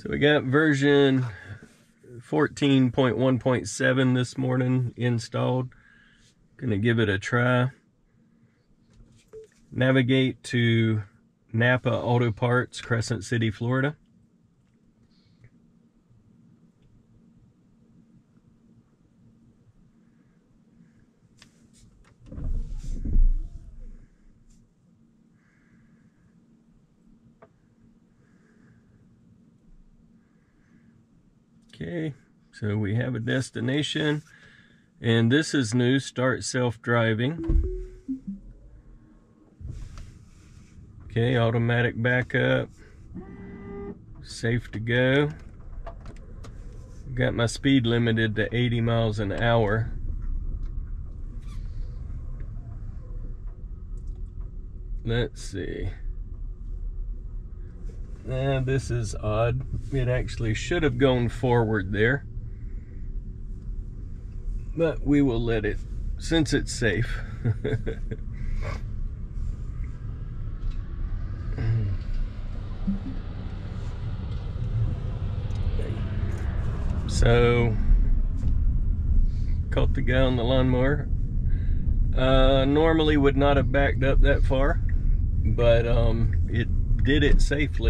So we got version 14.1.7 this morning installed. Gonna give it a try. Navigate to Napa Auto Parts, Crescent City, Florida. Okay, so we have a destination. And this is new, start self-driving. Okay, automatic backup. Safe to go. Got my speed limited to 80 miles an hour. Let's see. This is odd. It actually should have gone forward there. But we will let it, since it's safe. so, caught the guy on the lawnmower. Uh, normally would not have backed up that far, but um, it did it safely.